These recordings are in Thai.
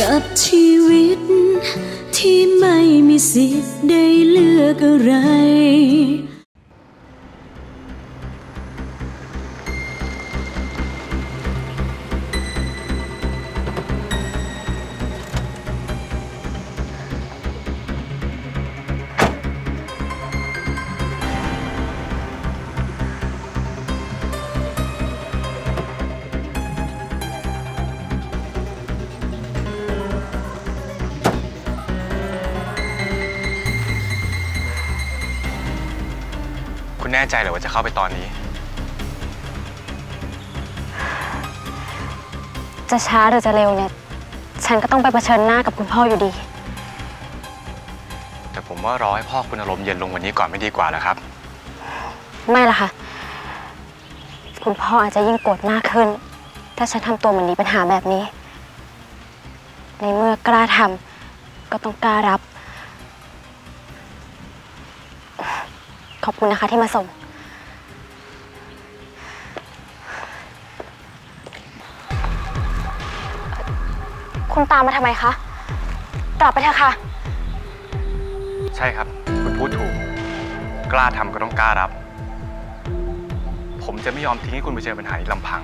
กับชีวิต ที่ไม่มีสิทธิ์ได้เลือกอะไร คุณแน่ใจเหรอว่าจะเข้าไปตอนนี้ จะช้าหรือจะเร็วเนี่ย ฉันก็ต้องไปเผชิญหน้ากับคุณพ่ออยู่ดี แต่ผมว่ารอให้พ่อคุณอารมณ์เย็นลงวันนี้ก่อนไม่ดีกว่าเหรอครับ ไม่ละค่ะ คุณพ่ออาจจะยิ่งโกรธมากขึ้น ถ้าฉันทำตัวเหมือนมีปัญหาแบบนี้ ในเมื่อกล้าทำก็ต้องกล้ารับ ขอบคุณนะคะที่มาส่ง คุณตามมาทำไมคะ กลับไปเถอะค่ะ ใช่ครับ คุณพูดถูก กล้าทำก็ต้องกล้ารับ ผมจะไม่ยอมทิ้งให้คุณไปเจอปัญหาอีกลำพัง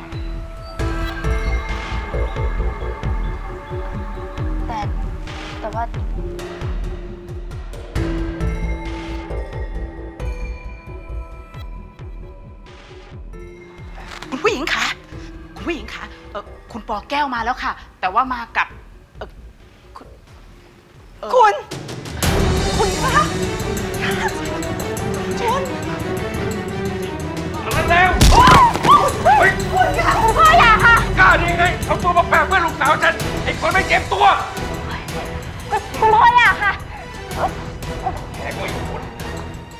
แต่แต่ว่า คุณปอแก้วมาแล้วค่ะ แต่ว่ามากับเอ่อคุณเอ่อคุณ คุณคะคุณมันแล้วเฮ้ยคุณค่ะคุณพ่ออย่าค่ะ กล้าดีไงเอาตัวมาแปะเพื่อนลูกสาวฉัน ไอ้คนไม่เจ็บตัว คุณพ่ออย่าค่ะแกก็อีกคน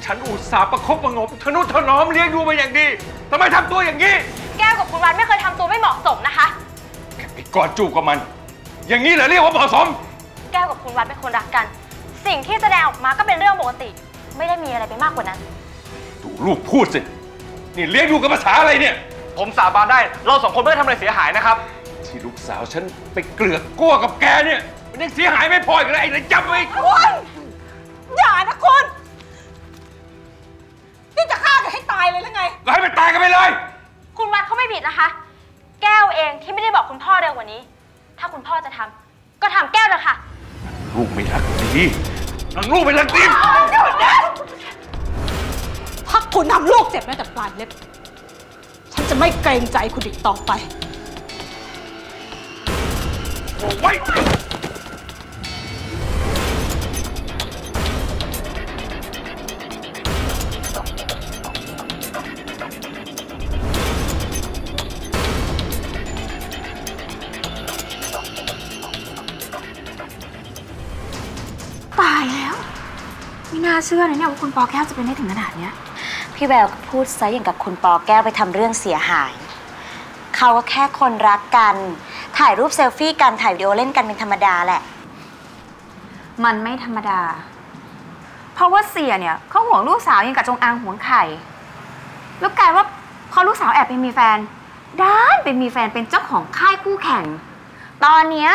ฉันอุตส่าห์ประคบประหงมทนุถนอมเลี้ยงดูมาอย่างดีทำไมทำตัวอย่างนี้ แก้วกับคุณวันไม่เคยทำ กอดจูบกับมัน อย่างนี้เหรอเรียกว่าเหมาะสม แก้วกับคุณวัดเป็นคนรักกัน สิ่งที่แสดงออกมาก็เป็นเรื่องปกติ ไม่ได้มีอะไรไปมากกว่านั้น ดูลูกพูดสิ นี่เลี้ยงดูกับภาษาอะไรเนี่ย ผมสาบานได้ เราสองคนไม่ได้ทำอะไรเสียหายนะครับ ที่ลูกสาวฉันไปเกลือกกลัวกับแกเนี่ย มันยังเสียหายไม่พออีกเลยไอ้เลยจำไว้คุณอย่านะคุณนี่จะฆ่ากันให้ตายเลยหรือไงก็ให้มันตายกันไปเลย คุณวัดเขาไม่ผิดนะคะ แก้วเองที่ไม่ได้บอกคุณพ่อเร็วกว่านี้ ถ้าคุณพ่อจะทำก็ทำแก้วเลยค่ะ ลูกไม่รักดีนางลูกไม่รักดีถ้าคุณทำลูกเจ็บแม้แต่ปลายเล็บ ฉันจะไม่เกรงใจคุณอีกต่อไปไว้ต น่าเชื่อเลยเนี่ยว่าคุณปอแก้วจะเป็นได้ถึงขนาดเนี้ย พี่แววก็พูดซะอย่างกับคุณปอแก้วไปทำเรื่องเสียหาย เขาก็แค่คนรักกัน ถ่ายรูปเซลฟี่กัน ถ่ายวิดีโอเล่นกันเป็นธรรมดาแหละ มันไม่ธรรมดา เพราะว่าเสียเนี่ยเขาห่วงลูกสาวยังกับจงอางห่วงไข่ แล้วกลายว่าพอลูกสาวแอบไปมีแฟนด้านไปมีแฟนเป็นเจ้าของค่ายคู่แข่ง ตอนเนี้ย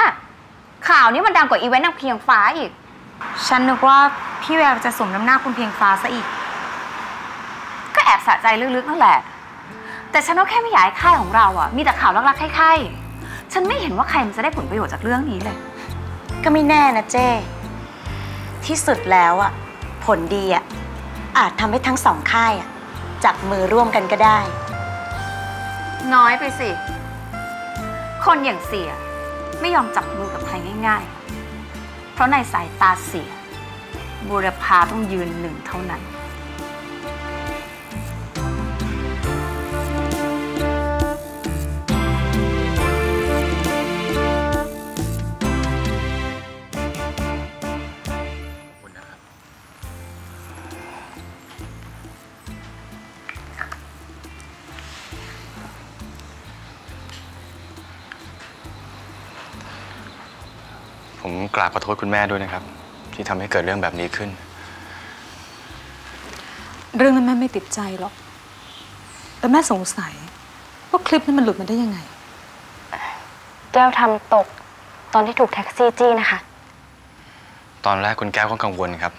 ข่าวนี้มันดังกว่าอีเวนต์นางเพียงฟ้าอีก ฉันนึกว่าพี่แววจะสมน้ำหน้าคุณเพียงฟ้าซะอีก ก็แอบสะใจลึกๆนั่นแหละ แต่ฉันก็แค่ไม่อยากให้ค่ายของเราอะมีแต่ข่าวรักๆใคร่ๆฉันไม่เห็นว่าใครมันจะได้ผลประโยชน์จากเรื่องนี้เลย ก็ไม่แน่นะเจ้ ที่สุดแล้วอะผลดีอะอาจทำให้ทั้งสองค่ายอะจับมือร่วมกันก็ได้ น้อยไปสิ คนอย่างเสียไม่ยอมจับมือกับใครง่าย ๆ เพราะในสายตาเสียบุรพาต้องยืนหนึ่งเท่านั้น ผมกราบขอโทษคุณแม่ด้วยนะครับ ที่ทำให้เกิดเรื่องแบบนี้ขึ้น เรื่องนั้นแม่ไม่ติดใจหรอก แต่แม่สงสัยว่าคลิปนั้นมันหลุดมาได้ยังไง แก้วทำตกตอนที่ถูกแท็กซี่จี้นะคะ ตอนแรกคุณแก้วก็กังวลครับ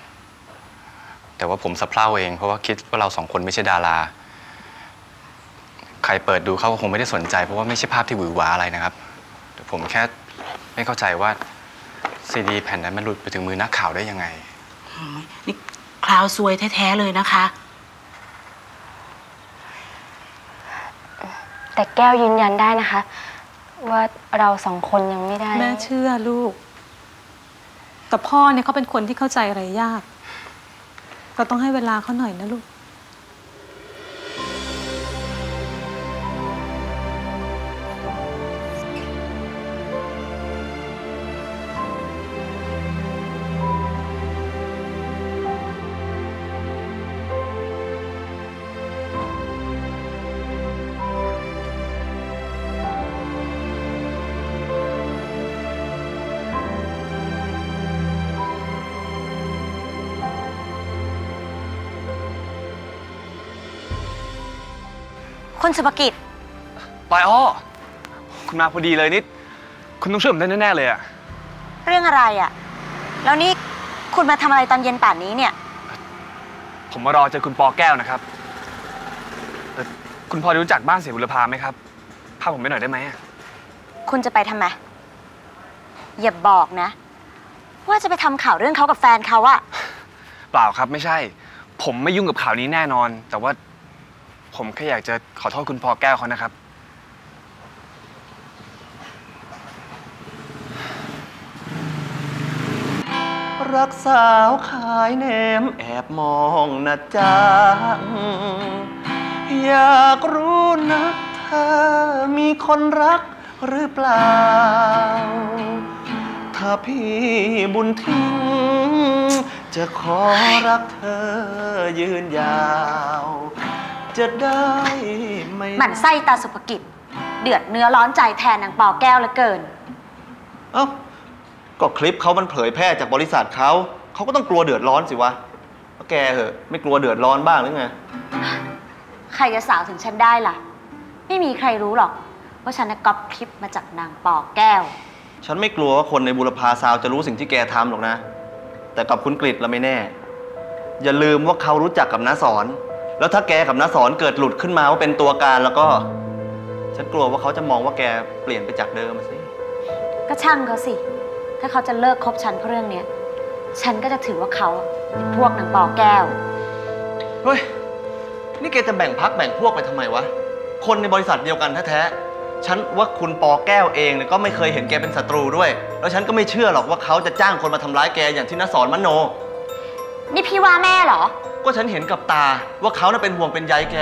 แต่ว่าผมสะเพร่าเอง เพราะว่าคิดว่าเราสองคนไม่ใช่ดารา ใครเปิดดูเขาก็คงไม่ได้สนใจ เพราะว่าไม่ใช่ภาพที่หวือหวาอะไรนะครับแต่ผมแค่ไม่เข้าใจว่า ซีดีแผ่นนั้นมันหลุดไปถึงมือนักข่าวได้ยังไง นี่คราวซวยแท้ ๆ เลยนะคะ แต่แก้วยืนยันได้นะคะ ว่าเราสองคนยังไม่ได้ แม่เชื่อลูก แต่พ่อเนี่ยเขาเป็นคนที่เข้าใจอะไรยาก ก็ต้องให้เวลาเขาหน่อยนะลูก คุณสุภกิจปอยอ้อคุณมาพอดีเลยนี่คุณต้องช่วยผมได้แน่ๆเลยอะเรื่องอะไรอะ่ะแล้วนี่คุณมาทำอะไรตอนเย็นป่านนี้เนี่ย ผมมารอเจอคุณปอแก้วนะครับเอ่อคุณพอรู้จักบ้านเสียบุรพาไหมครับ พาผมไปหน่อยได้ไหมอะคุณจะไปทำไม อย่าบอกนะ ว่าจะไปทำข่าวเรื่องเขากับแฟนเขาอะเปล่าครับไม่ใช่ ผมไม่ยุ่งกับข่าวนี้แน่นอน แต่ว่า ผมแค่อยากจะขอโทษคุณปอแก้วเขานะครับ รักสาวขายแหนมแอบมองนะจ๊ะอยากรู้นะเธอมีคนรักหรือเปล่า ถ้าพี่บุญทิ้ง จะขอรักเธอยืนยาว จะได้ไหมหมั่นไส้ตาสุภกิจ เดือดเนื้อร้อนใจแทนนางปอแก้วเหลือเกิน เอ้าก็คลิปเขามันเผยแพร่จากบริษัทเขา เขาก็ต้องกลัวเดือดร้อนสิวะแล้วแกเหอะไม่กลัวเดือดร้อนบ้างหรือไง ใครจะสาวถึงฉันได้ล่ะ ไม่มีใครรู้หรอกว่าฉันน่ะก๊อปคลิปมาจากนางปอแก้ว ฉันไม่กลัวว่าคนในบุรพาซาวจะรู้สิ่งที่แกทำหรอกนะ แต่กับคุณกฤษเราไม่แน่ อย่าลืมว่าเขารู้จักกับน้าสอน แล้วถ้าแกกับน้าสอนเกิดหลุดขึ้นมาว่าเป็นตัวการแล้วก็ ฉันกลัวว่าเขาจะมองว่าแกเปลี่ยนไปจากเดิมอะสิ ก็ช่างเขาสิ ถ้าเขาจะเลิกคบฉันเพราะเรื่องเนี้ย ฉันก็จะถือว่าเขาเป็นพวกนางปอแก้ว เฮ้ย นี่แกจะแบ่งพักแบ่งพวกไปทำไมวะ คนในบริษัทเดียวกันแท้ๆ ฉันว่าคุณปอแก้วเองเนี่ยก็ไม่เคยเห็นแกเป็นศัตรูด้วย แล้วฉันก็ไม่เชื่อหรอกว่าเขาจะจ้างคนมาทำร้ายแกอย่างที่น้าสอนมโน นี่พี่ว่าแม่เหรอ ก็ฉันเห็นกับตาว่าเขาน่ะเป็นห่วงเป็นใยแก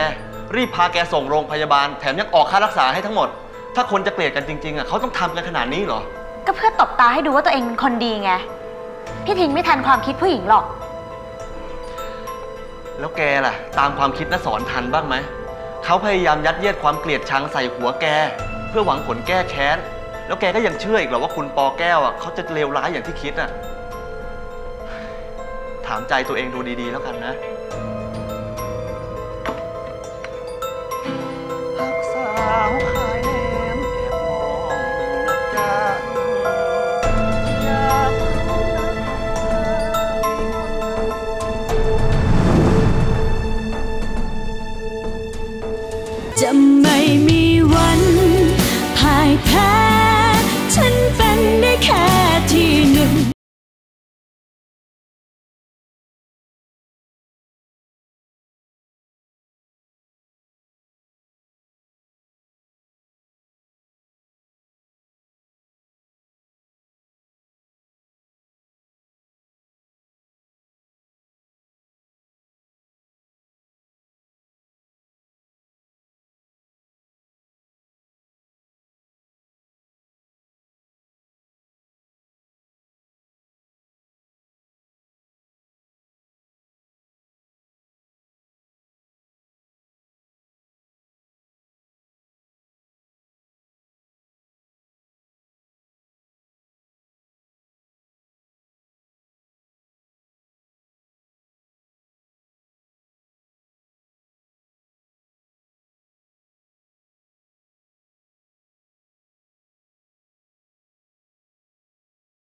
รีบพาแกส่งโรงพยาบาล แถมยังออกค่ารักษาให้ทั้งหมด ถ้าคนจะเกลียดกันจริงๆอะเขาต้องทำกันขนาดนี้เหรอ ก็เพื่อตบตาให้ดูว่าตัวเองเป็นคนดีไง พี่พิงไม่ทันความคิดผู้หญิงหรอก แล้วแกล่ะ ตามความคิดน้าสอนทันบ้างไหม เขาพยายามยัดเยียดความเกลียดชังใส่หัวแก เพื่อหวังผลแก้แค้น แล้วแกก็ยังเชื่ออีกเหรอว่าคุณปอแก้วอะเขาจะเลวร้ายอย่างที่คิดอะ ถามใจตัวเองดูดีๆแล้วกันนะรักสาวค่ะ